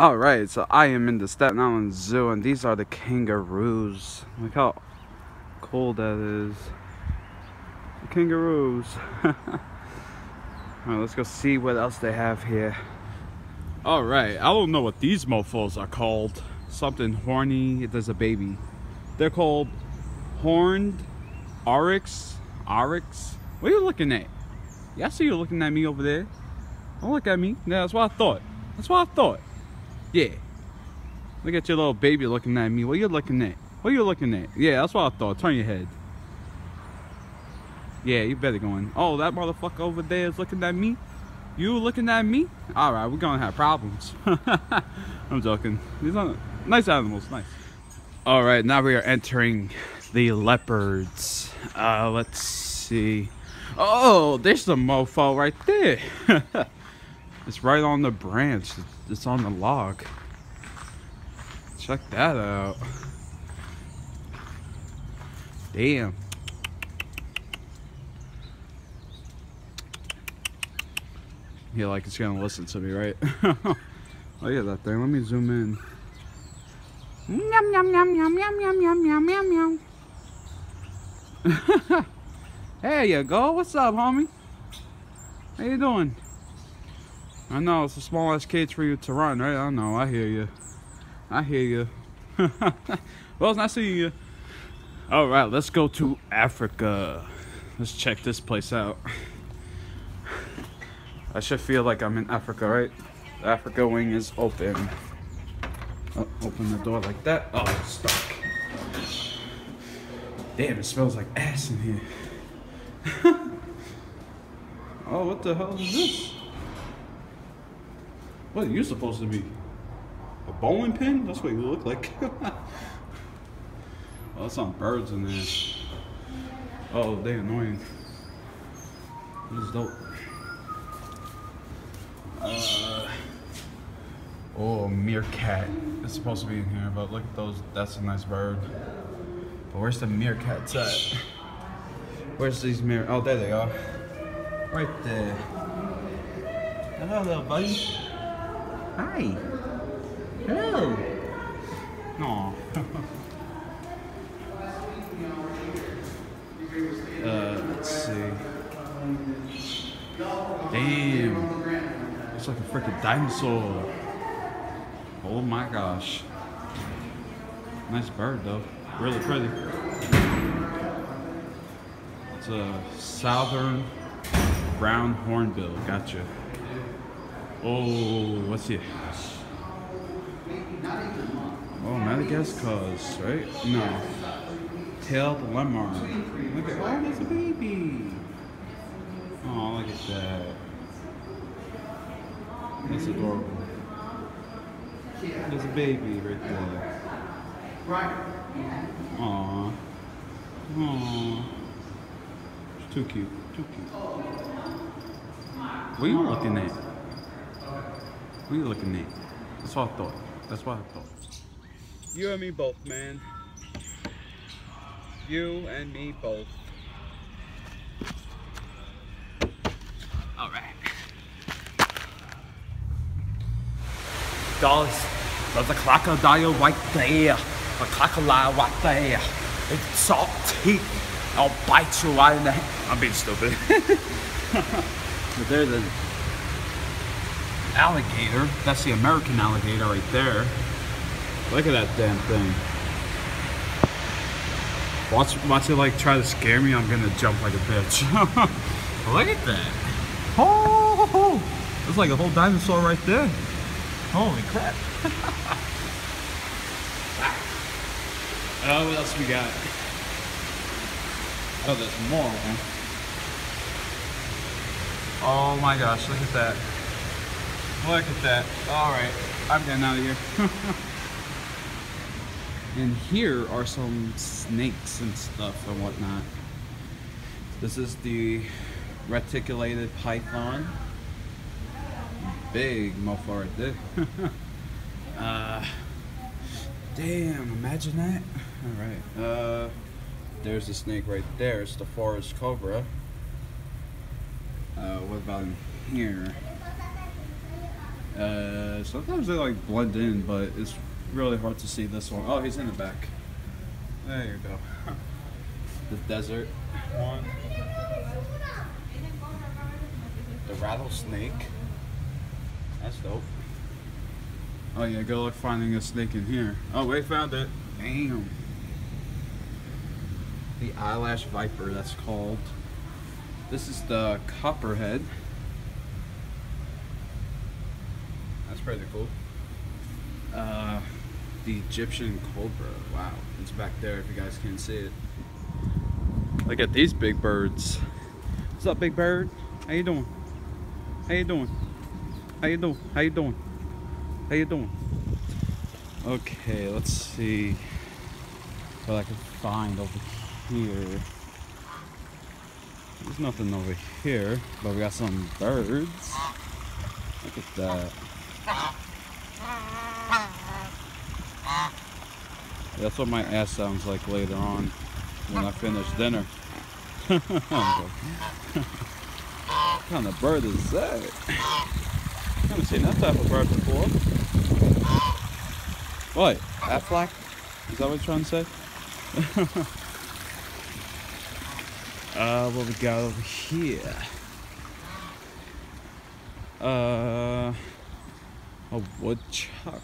Alright, so I am in the Staten Island Zoo and these are the kangaroos. Look how cool that is. The kangaroos. Alright, let's go see what else they have here. Alright, I don't know what these mofos are called. Something horny, there's a baby. They're called horned oryx. Oryx? What are you looking at? Yeah, I see you looking at me over there. Don't look at me. Yeah, that's what I thought. That's what I thought. Yeah. Look at your little baby looking at me. What are you looking at? What are you looking at? Yeah, that's what I thought. Turn your head. Yeah, you better go in. Oh, that motherfucker over there is looking at me? You looking at me? Alright, we're gonna have problems. I'm joking. These are nice animals, nice. Alright, now we are entering the leopards. Uh, let's see. Oh, there's the mofo right there. it's right on the branch. It's on the log. Check that out. Damn. Yeah, like it's gonna listen to me, right? Oh, Look at that thing. Let me zoom in. Yum yum yum yum yum yum yum yum yum yum. there you go. What's up, homie? How you doing? I know it's a small ass cage for you to run, right? I know. I hear you. I hear you. well, it's nice seeing you. All right, let's go to Africa. Let's check this place out. I should feel like I'm in Africa, right? The Africa wing is open. Oh, open the door like that. Oh, it's stuck. Damn, it smells like ass in here. oh, what the hell is this? What are you supposed to be? A bowling pin? That's what you look like. oh, there's some birds in there. Oh, they annoying. This is dope. Uh, oh, meerkat. It's supposed to be in here, but look at those. That's a nice bird. But where's the meerkats at? Where's these meer? Oh, there they are. Right there. Hello, little buddy. Hi. Hello. Aw. uh, let's see. Damn. Looks like a freaking dinosaur. Oh my gosh. Nice bird though. Really pretty. It's a southern brown hornbill. Gotcha. Oh, what's it? Oh, Madagascar's, right? No. Tailed lemur. Look at, oh, there's a baby. Oh, look at that. That's adorable. There's a baby right there. Right. Aww. Aww. It's too cute. Too cute. What are you looking at? What are you looking at? That's what I thought. That's what I thought. You and me both, man. You and me both. Alright. Guys, there's a crocodile right there. A crocodile right there. It's salt teeth. I'll bite you right in the head. I'm being stupid. but there's an alligator. That's the American alligator right there. Look at that damn thing. Watch, watch it like try to scare me. I'm gonna jump like a bitch. Look at that. Oh, It's like a whole dinosaur right there. Holy crap. oh, what else we got? Oh, there's more. Oh my gosh, look at that. Look at that. All right, I'm getting out of here. and here are some snakes and stuff and whatnot. This is the reticulated python. Big mofo right there. uh, damn, imagine that. All right. Uh, there's a snake right there. It's the forest cobra. Uh, what about in here? Uh, sometimes they like blend in, but it's really hard to see this one. Oh, he's in the back. There you go. the desert one. The rattlesnake. That's dope. Oh yeah, good luck finding a snake in here. Oh, we found it. Damn. The eyelash viper, that's called. This is the copperhead. That's pretty cool. Uh, the Egyptian cobra. Wow, it's back there if you guys can see it. Look at these big birds. What's up, big bird? How you doing? How you doing? How you doing? How you doing? How you doing? Okay, let's see what I can find over here. There's nothing over here, but we got some birds. Look at that. That's what my ass sounds like later on when I finish dinner. what kind of bird is that? I haven't seen that type of bird before. What? Aflac? Is that what you're trying to say? uh, what we got over here? Uh, a woodchuck.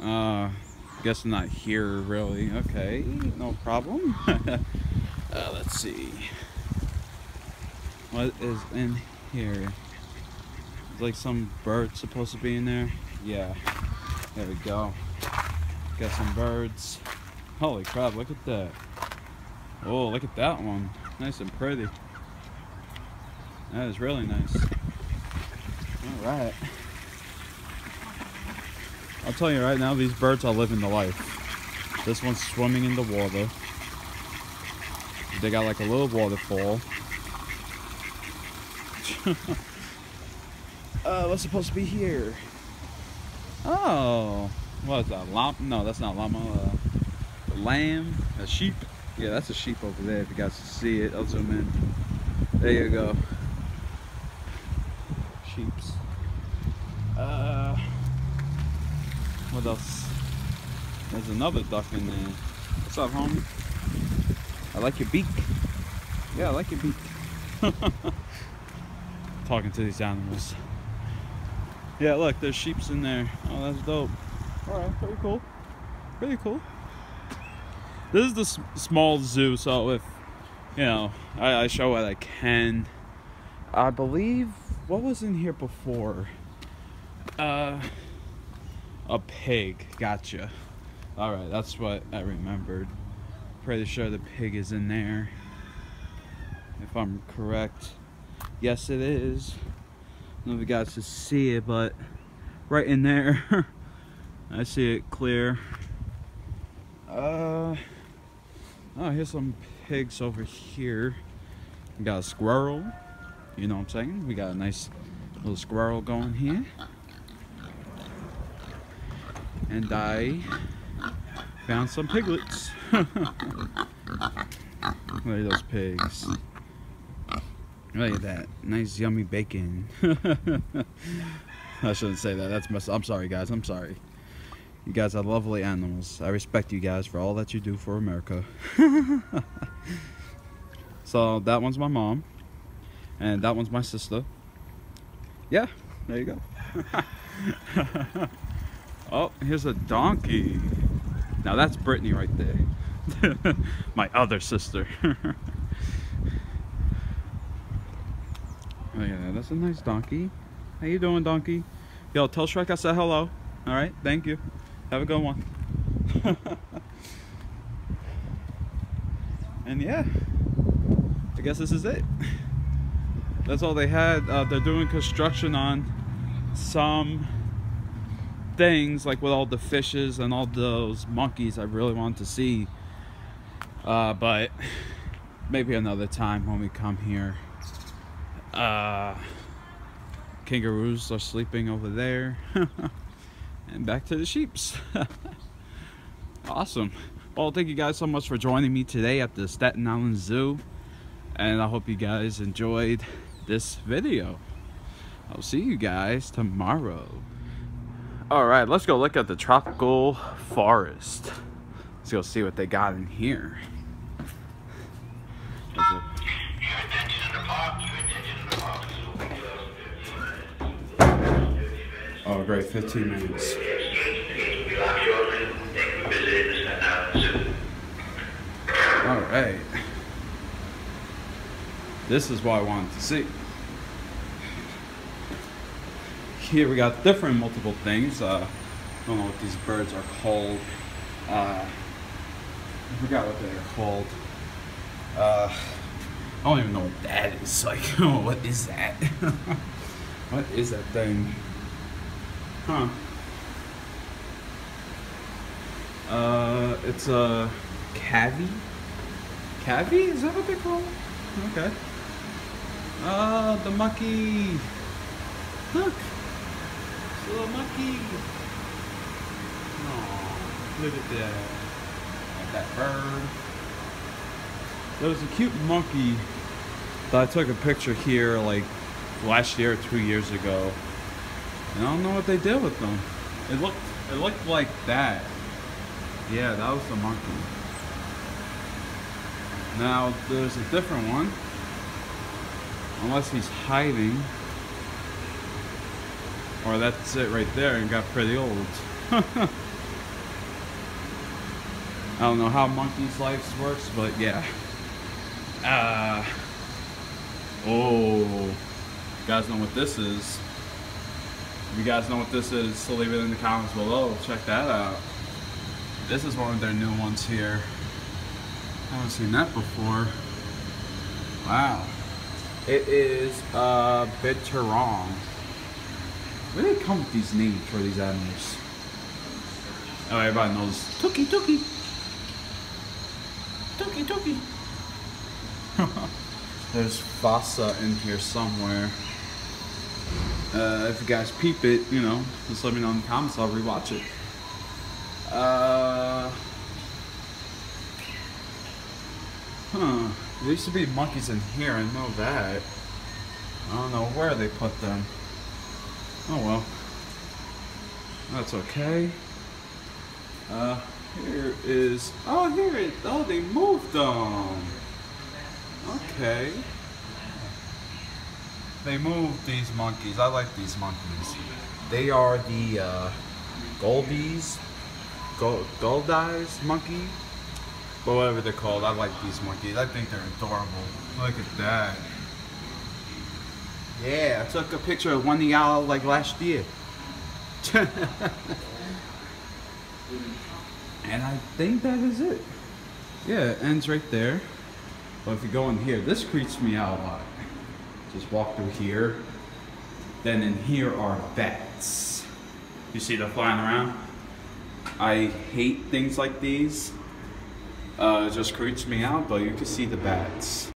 Uh, guess not here really. Okay, no problem. uh, let's see. What is in here? Like some bird supposed to be in there? Yeah. There we go. Got some birds. Holy crap, look at that. Oh, look at that one. Nice and pretty. That is really nice. Alright. I'll tell you right now, these birds are living the life. This one's swimming in the water. They got like a little waterfall. uh, what's supposed to be here? Oh, what is that? Llama? No, that's not llama. Uh, lamb? A sheep? Yeah, that's a sheep over there. If you guys see it, I'll zoom in. There you go. Sheeps. Uh, what else? There's another duck in there. What's up, homie? I like your beak. Yeah, I like your beak. Talking to these animals. Yeah, look, there's sheeps in there. Oh, that's dope. Alright, pretty cool. Pretty cool. This is the small zoo, so if, you know, I, I show what I can. I believe, what was in here before? Uh, a pig. Gotcha. Alright, that's what I remembered. Pretty sure the pig is in there. If I'm correct. Yes, it is I don't know if you guys can see it, but right in there, I see it clear. Uh, oh, here's some pigs over here. We got a squirrel. You know what I'm saying? We got a nice little squirrel going here. And I found some piglets. Look at those pigs. Look at that. Nice yummy bacon. I shouldn't say that. That's mess I'm sorry guys. I'm sorry. You guys are lovely animals. I respect you guys for all that you do for America. so that one's my mom. And that one's my sister. Yeah, there you go. Oh, here's a donkey. Now that's Brittany right there. my other sister. Oh yeah, that's a nice donkey. How you doing, donkey? Yo, tell Shrek I said hello. All right, thank you. Have a good one. and yeah, I guess this is it. That's all they had. Uh, they're doing construction on some things, like with all the fishes and all those monkeys I really want to see. Uh, but maybe another time when we come here. Uh, kangaroos are sleeping over there. and back to the sheeps. awesome. Well, thank you guys so much for joining me today at the Staten Island Zoo. And I hope you guys enjoyed this video. I'll see you guys tomorrow. All right, let's go look at the tropical forest. Let's go see what they got in here. Oh, great, 15 minutes. All right. This is what I wanted to see. Here we got different multiple things. Uh, I don't know what these birds are called. Uh, I forgot what they're called. Uh, I don't even know what that is. Like, what is that? what is that thing? Huh. Uh, it's a cavy. Cavy? Is that what they call it? Okay. Oh, the monkey. Look. Little monkey. Oh, look at that. At that bird. There was a cute monkey that I took a picture here like last year or two years ago. And I don't know what they did with them. It looked it looked like that. Yeah, that was the monkey. Now there's a different one. Unless he's hiding. Or that's it right there and got pretty old. I don't know how monkeys' lives works, but yeah. Uh, oh, you guys know what this is? You guys know what this is, so leave it in the comments below. Check that out. This is one of their new ones here. I haven't seen that before. Wow. It is a binturong. Where do they come with these names for these animals? Oh, everybody knows Tookie Tookie. Tookie Tookie. There's Vasa in here somewhere. Uh, if you guys peep it, you know, just let me know in the comments. I'll rewatch it. Uh, huh. There used to be monkeys in here. I know that. I don't know where they put them. Oh well. That's okay. Uh, here is. Oh, here it. Oh, they moved them. Okay. They moved these monkeys. I like these monkeys. They are the uh, Goeldi's, Gold, Goeldi's monkey, but whatever they're called. I like these monkeys. I think they're adorable. Look at that. Yeah, I took a picture of one y'all like last year. and I think that is it. Yeah, it ends right there. But if you go in here, this creeps me out a lot. Just walk through here. Then in here are bats. You see them flying around? I hate things like these. Uh, it just creeps me out, but you can see the bats.